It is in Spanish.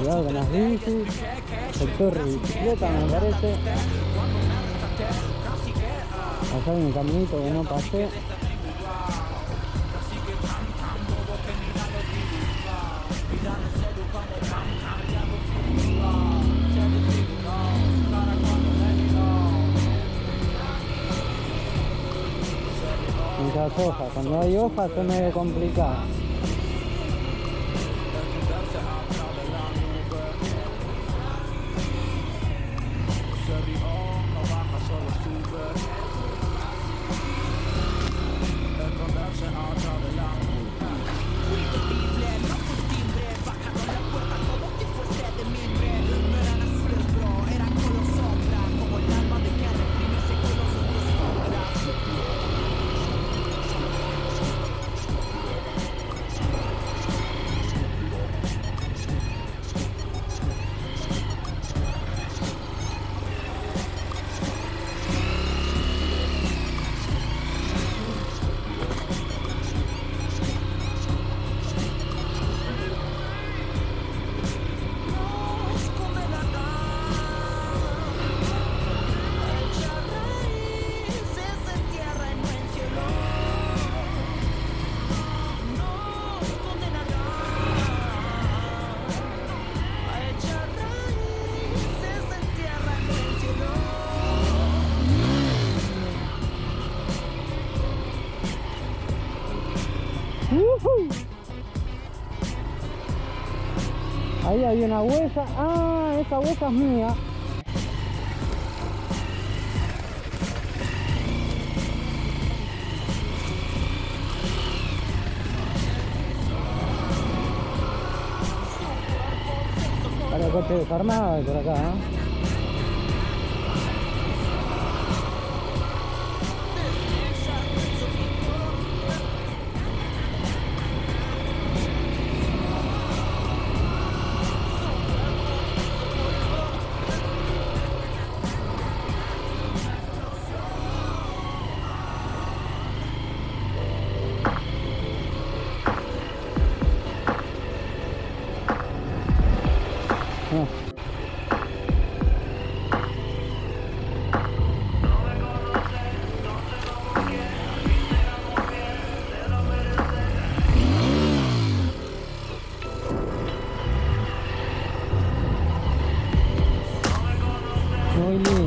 Cuidado con las bicis. Sector bicicleta me parece. Acá hay un caminito que no pasé. Muchas hojas, cuando hay hojas se me complica. ¡Ujú! Ahí hay una huella. Ah, esa huella es mía. Para coche desarmado por acá, ¿eh? Oh, no.